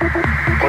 Poison.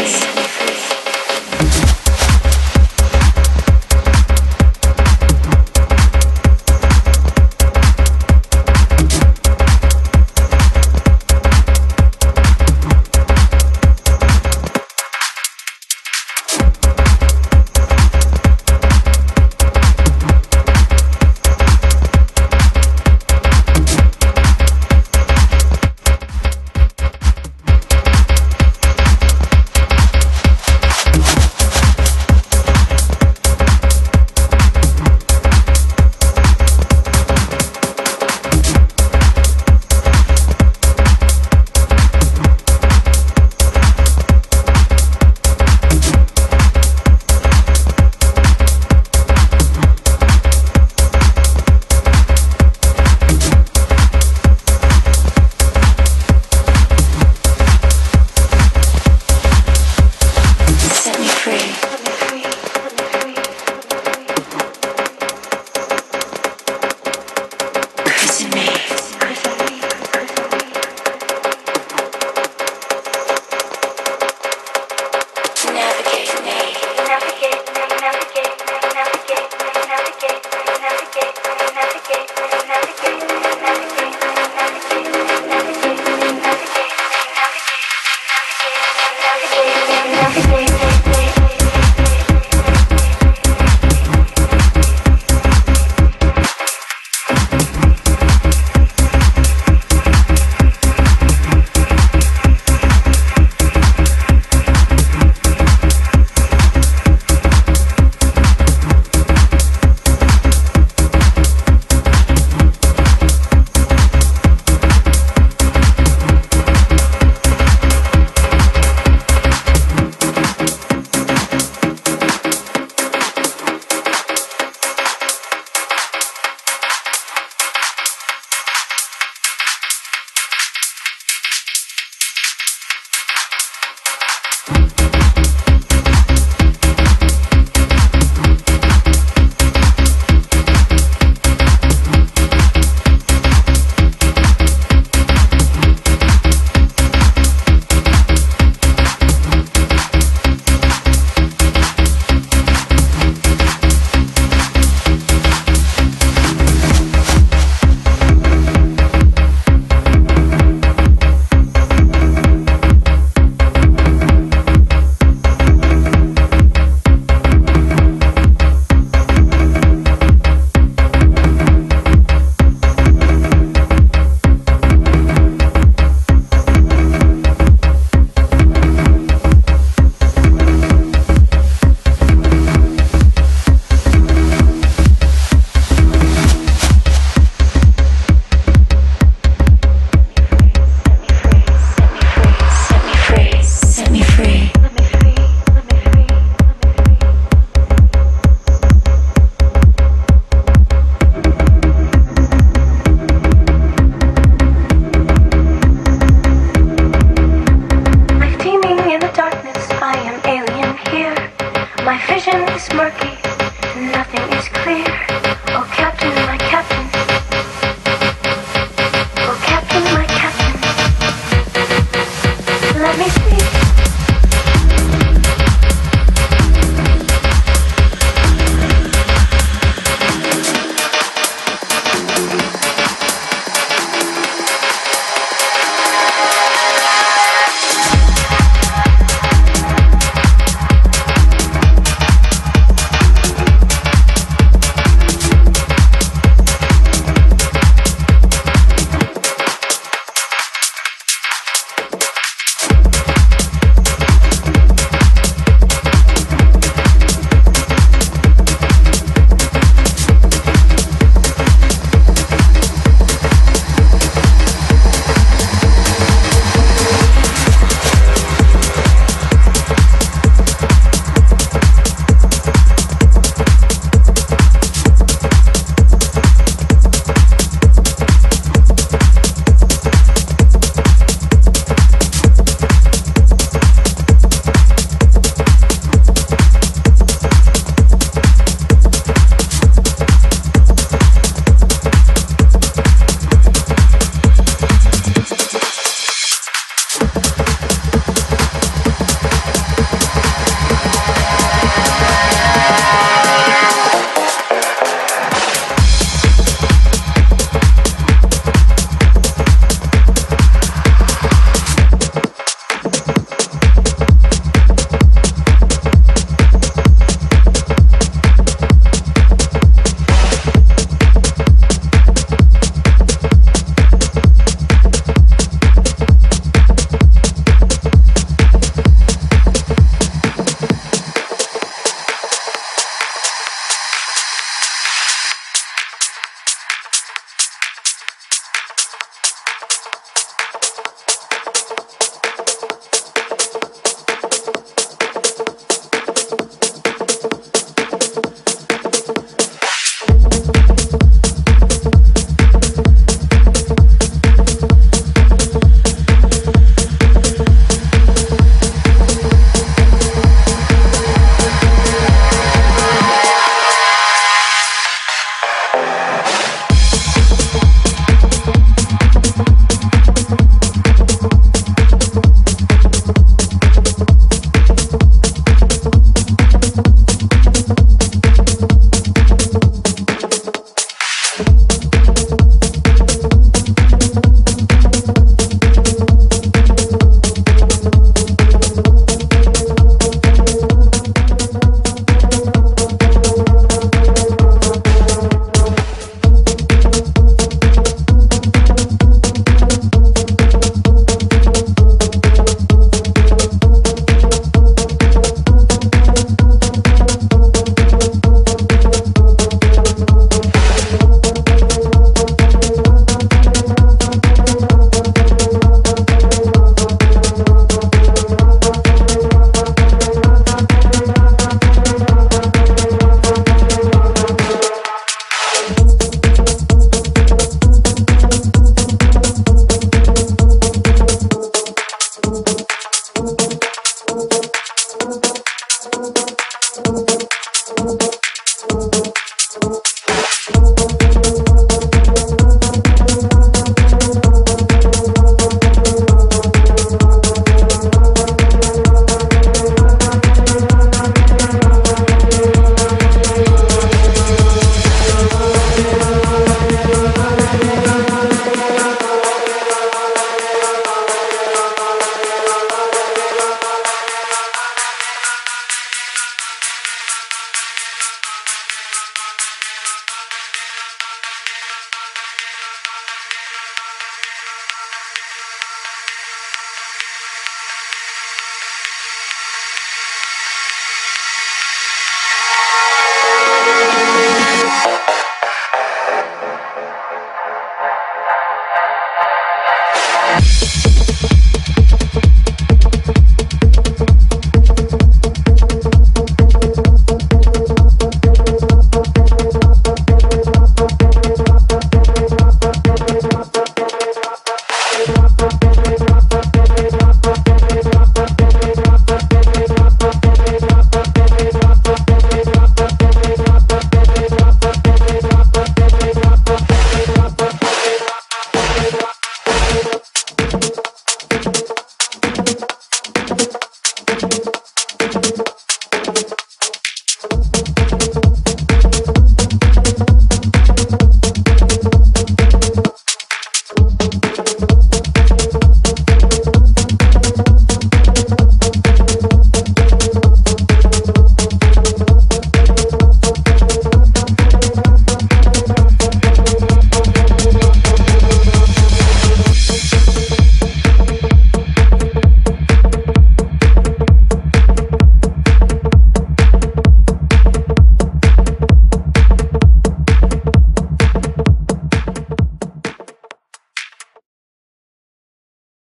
Yes.